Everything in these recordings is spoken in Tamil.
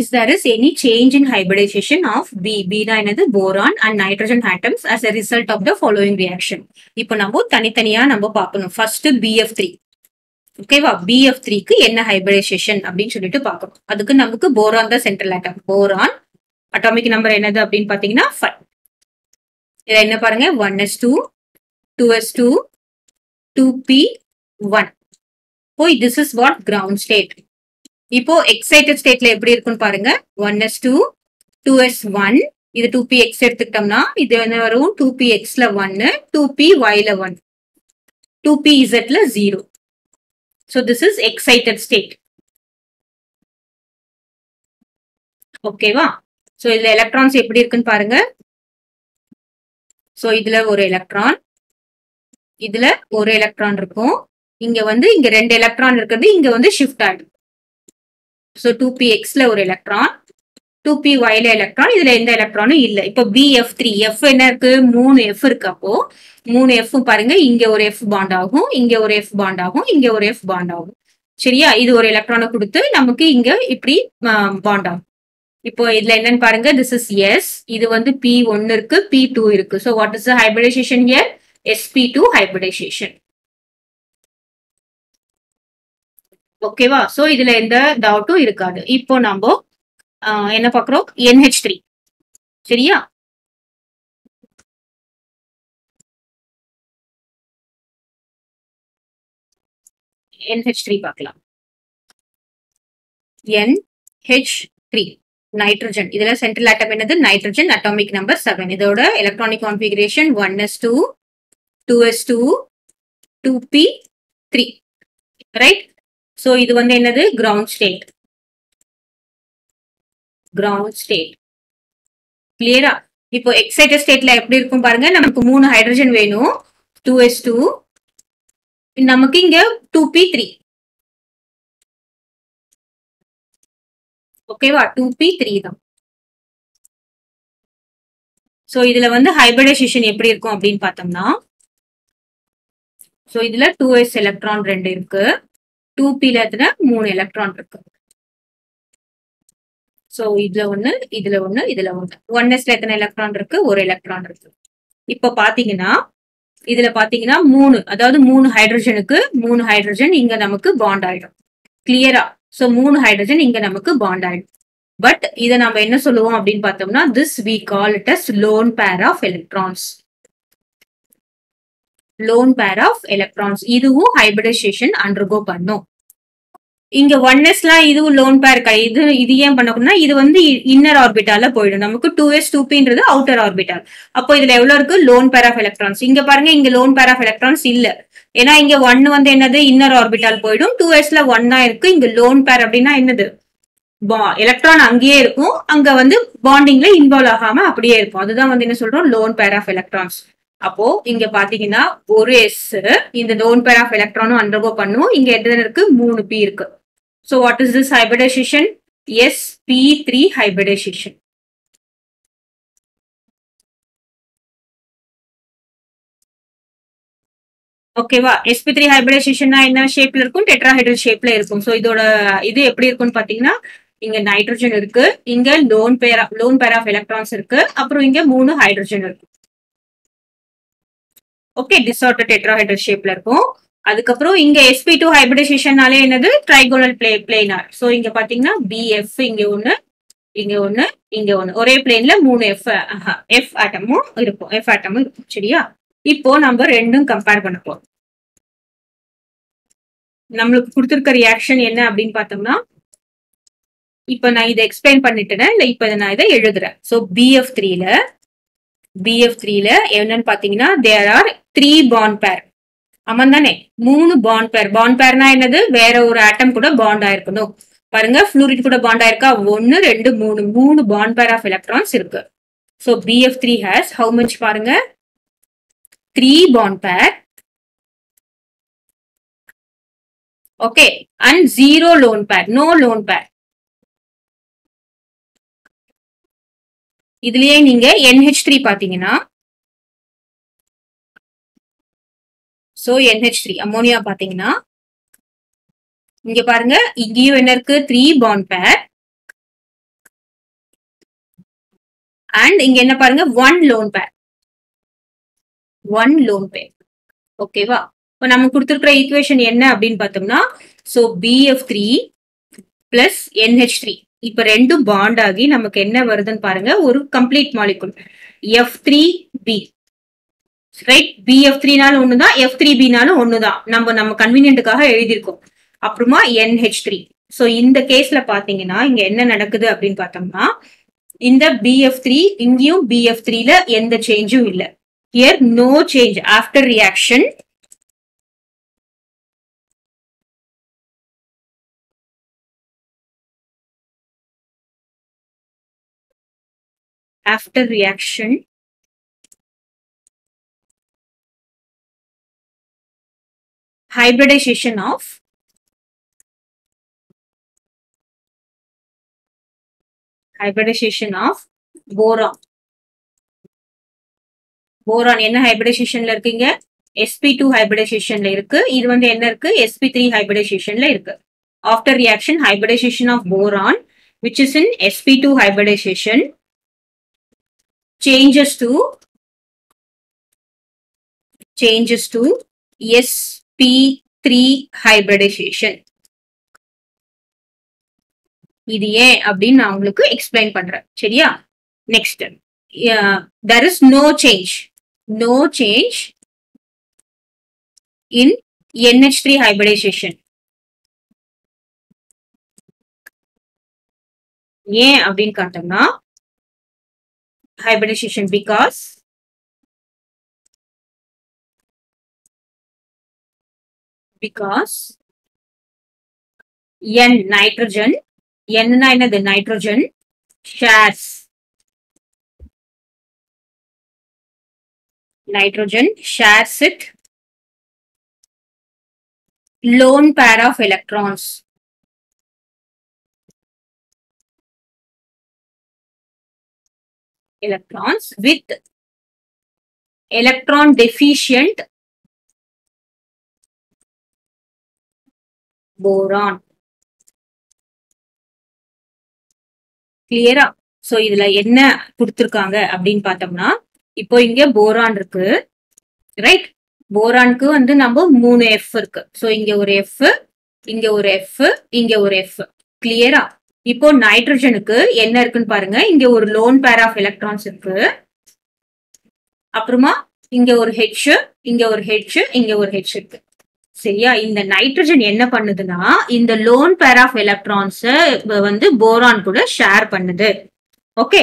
is there is any change in hybridization of B. பீனா என்னது boron and nitrogen atoms as a result of the following reaction இப்போ நம்ம தனித்தனியா நம்ம பார்க்கணும். First BF3. ஓகேவா பிஎஃப் த்ரீக்கு என்ன ஹைபிரிடைசேஷன் அப்படின்னு சொல்லிட்டு பார்க்கணும். அதுக்கு நமக்கு போரான் தான் central atom. Boron atomic number என்னது அப்படின்னு பார்த்தீங்கன்னா ஃபைவ் இதில் என்ன பாருங்க 1s2 2s2 2p1. O this is what ground state இப்போ எக்ஸைட்டட் ஸ்டேட்ல எப்படி இருக்குன்னு பாருங்க. One S two two S one இது டூ பி எக்ஸ் எடுத்துக்கிட்டோம்னா இது என்ன வரும்? டூ பி எக்ஸ்ல ஒன்னு டூ பி ஒய்ல one two B இசட்ல zero so this is excited state ஓகேவா ஸோ இதுல எலக்ட்ரான்ஸ் எப்படி இருக்குன்னு பாருங்க. ஸோ இதுல ஒரு எலக்ட்ரான் இதுல ஒரு எலக்ட்ரான் இருக்கும். இங்க வந்து இங்க ரெண்டு எலக்ட்ரான் இருக்கிறது இங்க வந்து ஷிஃப்ட் ஆயிடும். ஸோ டூ பி எக்ஸ்ல ஒரு எலக்ட்ரான் டூ பி ஒய்ல எலக்ட்ரான் இதுல எந்த எலக்ட்ரானும் இல்ல. இப்போ பி எஃப் த்ரீ எஃப் என்ன இருக்கு? மூணு எஃப் இருக்கு அப்போ. மூணு எஃப் பாருங்க இங்க ஒரு எஃப் பாண்ட் ஆகும் இங்க ஒரு எஃப் பாண்ட் ஆகும் இங்க ஒரு எஃப் பாண்ட் ஆகும். சரியா? இது ஒரு எலக்ட்ரானை கொடுத்து நமக்கு இங்க இப்படி பாண்ட் ஆகும். இப்போ இதுல என்னன்னு பாருங்க திஸ் இஸ் எஸ் இது வந்து பி ஒன்னு இருக்கு பி டூ இருக்கு. So what is hybridisation here sp two hybridisation ஓகேவா சோ இதுல எந்த டவுட்டும் இருக்காது. இப்போ நம்ம என்ன பாக்குறோம்? என்ஹெச் த்ரீ சரியா? என்ஹெச் த்ரீ பார்க்கலாம் என் ஹெச் த்ரீ நைட்ரஜன் இதுல சென்ட்ரல் ஆட்டம் என்னது? நைட்ரஜன் அட்டாமிக் நம்பர் செவன் இதோட electronic configuration one S two two S two two P three right so இது வந்து என்னது? கிரவுண்ட் ஸ்டேட் கிரவுண்ட் ஸ்டேட் கிளியரா இப்போ எக்ஸைட்டட் ஸ்டேட்ல எப்படி இருக்கும் பாருங்க. நமக்கு மூணு ஹைட்ரஜன் வேணும். டூ எஸ் டூ நமக்கு இங்க டூ பி த்ரீ ஓகேவா டூ பி த்ரீ தான். ஸோ இதுல வந்து ஹைபிரிடைசேஷன் எப்படி இருக்கும் அப்படின்னு பார்த்தோம்னா ஸோ இதுல டூ எஸ் எலக்ட்ரான் ரெண்டு இருக்கு. டூ பில எத்தனை? மூணு எலக்ட்ரான் இருக்கு. ஸோ இதுல ஒண்ணு இதுல ஒண்ணு இதுல ஒண்ணு. ஒன் எஸ்ல எத்தனை எலக்ட்ரான் இருக்கு? ஒரு எலக்ட்ரான் இருக்கு. இப்ப பாத்தீங்கன்னா இதுல பாத்தீங்கன்னா மூணு அதாவது மூணு ஹைட்ரஜனுக்கு மூணு ஹைட்ரஜன் இங்க நமக்கு பாண்ட் ஆயிடும். கிளியரா ஸோ மூணு ஹைட்ரஜன் இங்க நமக்கு பாண்ட் ஆயிடும். பட் இதை நம்ம என்ன சொல்லுவோம் அப்படின்னு பார்த்தோம்னா this we call it as lone pair of electrons lone pair of electrons இதுவும் ஹைபிரிடைசேஷன் அண்டர்கோ பண்ணும். இங்க ஒன்னஸ்லாம் இதுவும் லோன் பேர் இது இது ஏன் பண்ணக்கூடாதுன்னா இது வந்து இன்னர் ஆர்பிட்டால போயிடும். நமக்கு டூ எஸ் டூ பின்றது அவுட்டர் ஆர்பிட்டால் அப்போ இதுல எவ்வளவு இருக்கு? லோன் பேர் ஆஃப் எலக்ட்ரான்ஸ் இங்க பாருங்க இங்க லோன் பேர் ஆஃப் எலக்ட்ரான்ஸ் இல்ல. ஏன்னா இங்க ஒன் வந்து என்னது? இன்னர் ஆர்பிட்டால் போயிடும். டூ எஸ்ல ஒன் தான் இருக்கு. இங்க லோன் பேர் அப்படின்னா என்னது? எலக்ட்ரான் அங்கேயே இருக்கும். அங்க வந்து பாண்டிங்ல இன்வால்வ் ஆகாம அப்படியே இருக்கும். அதுதான் வந்து என்ன சொல்றோம்? லோன் பேர் ஆஃப் எலக்ட்ரான்ஸ் அப்போ இங்க பாத்தீங்கன்னா ஒரு எஸ் இந்த லோன் பேர் ஆஃப் எலக்ட்ரானும் அண்டர்கோ பண்ணும். இங்க எத்தனை இருக்கு? மூணு பி இருக்கு. So what is this hybridisation s p three hybridisation ஓகேவா எஸ்பி த்ரீ ஹைபிரிடைசேஷன்னா என்ன ஷேப்ல இருக்கும்? டெட்ராஹைட்ரல் ஷேப்ல இருக்கும். ஸோ இதோட இது எப்படி இருக்கும்னு பாத்தீங்கன்னா இங்க நைட்ரஜன் இருக்கு. இங்க lone pair loan pair of electrons இருக்கு. அப்புறம் இங்க மூணு ஹைட்ரஜன் இருக்கு. ஓகே டிஸ்ஆர்டர் டெட்ராஹைட்ரல் ஷேப்ல இருக்கும். அதுக்கப்புறம் இங்க எஸ்பி டூ ஹைபிரிடைசேஷன்னாலே என்னது? ட்ரைகோனல் பிளே பிளேனார் ஸோ இங்க பாத்தீங்கன்னா பிஎஃப் இங்க ஒண்ணு இங்க ஒண்ணு இங்க ஒண்ணு. ஒரே பிளேன்ல மூணு எஃப் எஃப் ஆட்டமும் இருக்கும். எஃப் ஆட்டமும் இருக்கும் சரியா? இப்போ நம்ம ரெண்டும் கம்பேர் பண்ண போறோம். நம்மளுக்கு கொடுத்துருக்க ரியாக்ஷன் என்ன அப்படின்னு பார்த்தோம்னா இப்போ நான் இதை எக்ஸ்பிளைன் பண்ணிட்டேன் இல்ல இப்போ நான் இதை எழுதுறேன். ஸோ பிஎஃப் த்ரீல பிஎஃப் த்ரீல என்னன்னு பாத்தீங்கன்னா தேர் ஆர் த்ரீ பாண்ட் பேர் ஆமாம் தானே? மூணு பாண்ட் பேர் பாண்ட் பேர்னா என்னது? வேற ஒரு ஆட்டம் கூட பாண்ட் ஆயிருக்கணும். பாருங்க ஃப்ளூரிட் கூட பாண்ட் ஆயிருக்கா? ஒன்னு ரெண்டு மூணு. மூணு பாண்ட் பேர் ஆஃப் எலக்ட்ரான்ஸ் இருக்கு. So B F three has how much பாருங்க? Three bond pair okay and zero lone pair no lone pair இதுலயே நீங்க என்ஹெச் த்ரீ பாத்தீங்கன்னா so N H three ammonia பாத்தீங்கன்னா இங்க பாருங்க இங்கேயும் என்ன இருக்கு? த்ரீ பாண்ட் பேர் அண்ட் இங்க என்ன பாருங்க? One lone pair one lone pair ஓகேவா இப்போ நம்ம கொடுத்துருக்கிற ஈக்குவேஷன் என்ன அப்படின்னு பார்த்தோம்னா so B F three plus N H three இப்போ ரெண்டும் பாண்ட் ஆகி நமக்கு என்ன வருதுன்னு பாருங்க ஒரு complete molecule F three B right B F த்ரீனாலும் ஒண்ணுதான் தான் எஃப் த்ரீ பினாலும் ஒண்ணுதான். தான் நம்ம நம்ம கன்வீனியன்ட்டுக்காக எழுதியிருக்கோம். அப்புறமா என்ஹெச் த்ரீ ஸோ இந்த கேஸ்ல பாத்தீங்கன்னா இங்க என்ன நடக்குது அப்படின்னு பார்த்தோம்னா இந்த பிஎஃப் த்ரீ இங்கேயும் பிஎஃப் த்ரீல எந்த சேஞ்சும் இல்லை. Here no change after reaction after reaction hybridization of hybridization of boron boron என்ன ஹைபிரிடைசேஷன்ல இருக்குங்க எஸ்பி டூ ஹைபிரிடைசேஷன்ல இருக்கு இது வந்து என்ன இருக்கு எஸ்பி த்ரீ ஹைபிரிடைசேஷன்ல இருக்கு after reaction hybridization of boron which is in S P two hybridization changes to? Changes to sp3 hybridization. இது ஏன் அப்படின்னு நான் உங்களுக்கு எக்ஸ்பிளைன் பண்றேன். சரியா? Next there is no change no change in N H three hybridization ஏன் அப்படின்னு காட்டோம்னா hybridization because? Because N nitrogen, N the nitrogen shares. Nitrogen shares it. Lone pair of electrons. Electrons with electron deficient boron. கிளியரா சோ இதுல என்ன கொடுத்திருக்காங்க அப்படின்னு பார்த்தோம்னா இப்போ இங்க போரான் இருக்கு. ரைட் போரானுக்கு வந்து நம்ம மூணு எஃப் இருக்கு. சோ இங்க ஒரு எஃப் இங்க ஒரு எஃப் இங்க ஒரு எஃப் கிளியரா இப்போ நைட்ரஜனுக்கு என்ன இருக்குன்னு பாருங்க. இங்க ஒரு லோன் பேர் ஆஃப் எலக்ட்ரான்ஸ் இருக்கு. அப்புறமா இங்க ஒரு ஹெச் இங்க ஒரு ஹெச் இங்க ஒரு ஹெச் இருக்கு. சரியா? இந்த நைட்ரஜன் என்ன பண்ணுதுன்னா இந்த லோன் பேர் ஆஃப் எலக்ட்ரான்ஸ் வந்து போரான் கூட ஷேர் பண்ணுது. ஓகே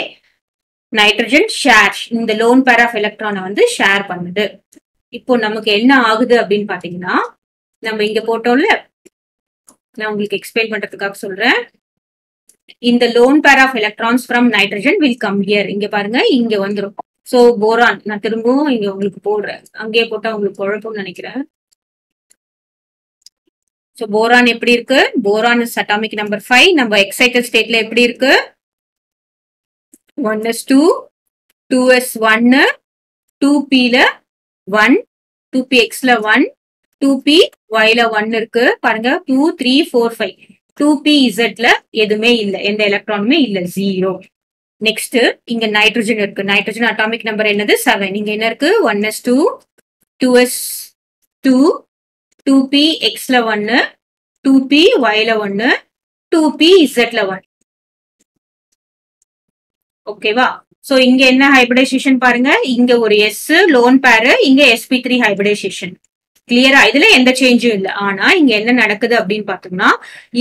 நைட்ரஜன் ஷேர் இந்த லோன் பேர் ஆஃப் எலக்ட்ரானை வந்து ஷேர் பண்ணுது. இப்போ நமக்கு என்ன ஆகுது அப்படின்னு பாத்தீங்கன்னா நம்ம இங்க போட்டோம்ல? நான் உங்களுக்கு எக்ஸ்பிளைன் பண்றதுக்காக சொல்றேன். இந்த lone pair of electrons from nitrogen will come here இங்க பாருங்க இங்க வந்துரும். சோ போரான் நான் திரும்பவும் இங்க உங்களுக்கு போடுறேன். அங்கேயே போட்டா உங்களுக்கு குழப்பம்னு நினைக்கிறேன். சோ போரான் எப்படி இருக்கு? Boron is atomic number five நம்ம எக்ஸைட்டட் ஸ்டேட்ல எப்படி இருக்கு? One S two two S ஒன்னு டூ பில ஒன் டூ பி எக்ஸ்ல ஒன் டூ பி ஒய்ல ஒன் இருக்கு. பாருங்க two three four five two P இசட்ல எதுவுமே இல்லை. எந்த எலக்ட்ரானுமே இல்லை. ஜீரோ நெக்ஸ்ட் இங்க நைட்ரஜன் இருக்கு. நைட்ரஜன் அட்டாமிக் நம்பர் என்னது? செவன் இங்க என்ன இருக்கு? One S two two S two two P எக்ஸ்ல ஒன்னு டூ பி ஒய்ல ஒன்னு டூ பி இசட்ல ஒன் ஓகேவா சோ இங்க என்ன ஹைபிரிடைசேஷன் பாருங்க. இங்க ஒரு எஸ் லோன் பேரு இங்க எஸ்பி த்ரீ ஹைபிரிடைசேஷன் கிளியரா இதுல எந்த சேஞ்சும் இல்லை. ஆனா இங்க என்ன நடக்குது அப்படின்னு பாத்தோம்னா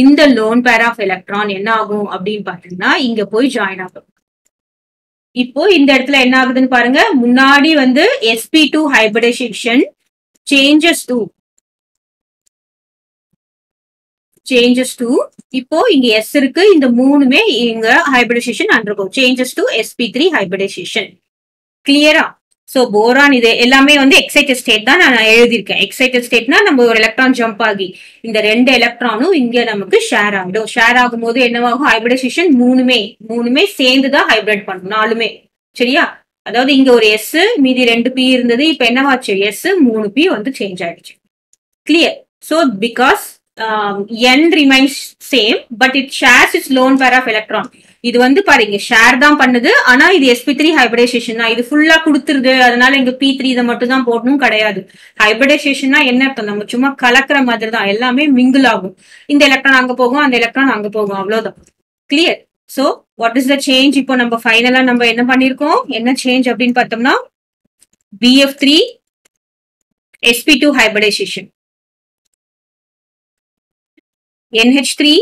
இந்த லோன் பேர் ஆஃப் எலக்ட்ரான் என்ன ஆகும் அப்படின்னு பாத்தீங்கன்னா இங்க போய் ஜாயின் ஆகும். இப்போ இந்த இடத்துல என்ன ஆகுதுன்னு பாருங்க. முன்னாடி வந்து sp two hybridisation changes to changes to இப்போ இங்க எஸ் இருக்கு. இந்த மூணுமே இங்க hybridisation undergo changes to sp three hybridisation கிளியரா ஸோ போரான் இது எல்லாமே வந்து எக்ஸைட்டட் ஸ்டேட் தான் நான் எழுதியிருக்கேன். எக்ஸைட்டட் ஸ்டேட்னா நம்ம ஒரு எலக்ட்ரான் ஜம்ப் ஆகி இந்த ரெண்டு எலக்ட்ரானும் இங்கே நமக்கு ஷேர் ஆகிடும். ஷேர் ஆகும்போது என்னவாகும்? ஹைபிரிடைசேஷன் மூணுமே மூணுமே சேர்ந்து தான் ஹைபிரிட் பண்ணும் நாலுமே. சரியா? அதாவது இங்க ஒரு எஸ் மீதி ரெண்டு பி இருந்தது இப்போ என்னவாச்சு? எஸ் மூணு பி வந்து சேஞ்ச் ஆயிடுச்சு. Clear so because N remains same but it shares its lone pair of electron இது வந்து பாருங்க ஷேர் தான் பண்ணுது. ஆனா இது எஸ்பி த்ரீ ஹைபிரிடைசேஷன் தான். இது ஃபுல்லா கொடுத்துருது. அதனால இங்க பி த்ரீ இதை மட்டும் தான் போடணும் கிடையாது. ஹைபிரிடைசேஷன்னா என்ன அர்த்தம்? நம்ம சும்மா கலக்கிற மாதிரி தான் எல்லாமே மிங்கிள் ஆகும். இந்த எலக்ட்ரான் அங்க போகும் அந்த எலக்ட்ரான் அங்க போகும். அவ்வளவுதான். Clear so what is the change இப்போ நம்ம ஃபைனலா நம்ம என்ன பண்ணிருக்கோம் என்ன சேஞ்ச் அப்படின்னு பார்த்தோம்னா B F three sp2 two hybridization NH3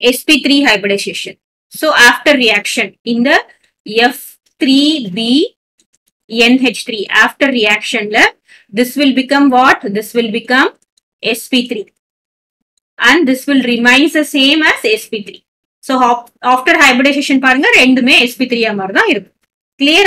sp3 hybridization so after reaction in the f3b nh3 after reaction la this will become what this will become sp3 and this will remains the same as sp3 so after hybridization பாருங்க ரெண்டுமே sp3 மாதிரி தான் இருக்கும் clear